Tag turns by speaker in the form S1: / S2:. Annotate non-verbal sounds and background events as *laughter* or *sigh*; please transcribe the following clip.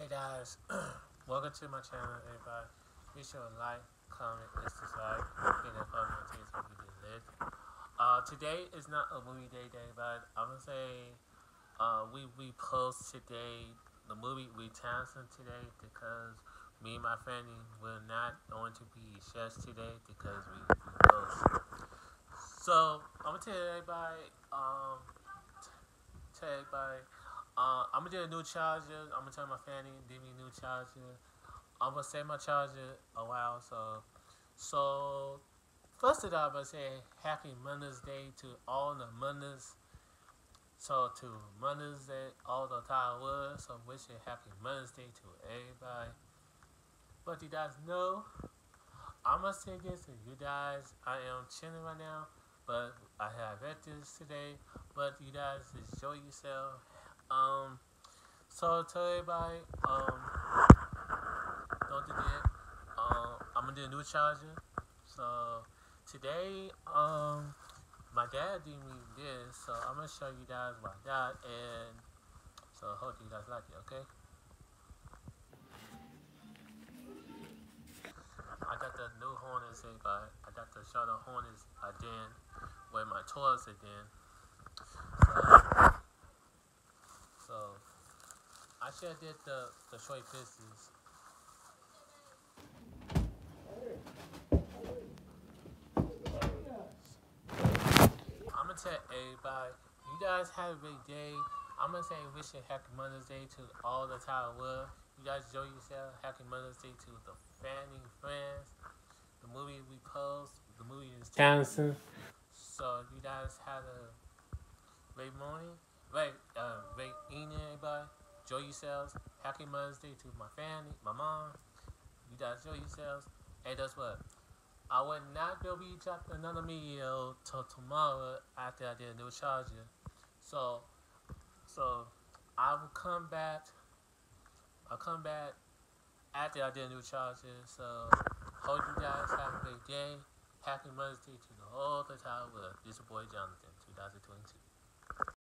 S1: Hey guys, *clears throat* welcome to my channel, everybody. Be sure to like, comment, and subscribe. Hit that button on so we live. Uh, today is not a movie day, day, but I'm gonna say uh, we we post today the movie we Townsend today because me and my family were not going to be chefs today because we, we post. So I'm gonna tell everybody, um, tell everybody. Uh, I'm gonna get a new charger. I'm gonna tell my family give me a new charger. I'm gonna save my charger a while. So, so first of all, I'm gonna say Happy Mother's Day to all the mothers. So to Mother's Day, all the time was. So wishing Happy Mother's Day to everybody. But you guys know, I'm gonna say this to you guys. I am chilling right now, but I have this today. But you guys enjoy yourself. Um, so tell everybody, um, don't forget, um, I'm gonna do a new charger. So today, um, my dad did me this, so I'm gonna show you guys I got, and so hope you guys like it, okay? I got the new Hornets, everybody. I got the Charlotte Hornets again, with my toys again. So I should have did the the pieces. I'm gonna tell everybody, you guys have a great day. I'm gonna say wish a happy Mother's Day to all the entire world. You guys enjoy yourself. Happy Mother's Day to the family, friends. The movie we post, the movie is Townsend. So you guys have a great morning, great, uh, great evening, everybody. Enjoy yourselves. Happy Mother's Day to my family, my mom. You guys enjoy yourselves. And that's what. I would not be dropping another video till tomorrow after I did a new charger. So, so I will come back. I'll come back after I did a new charger. So, hope you guys have a great day. Happy Mother's Day to the whole entire world. This is your boy Jonathan, 2022.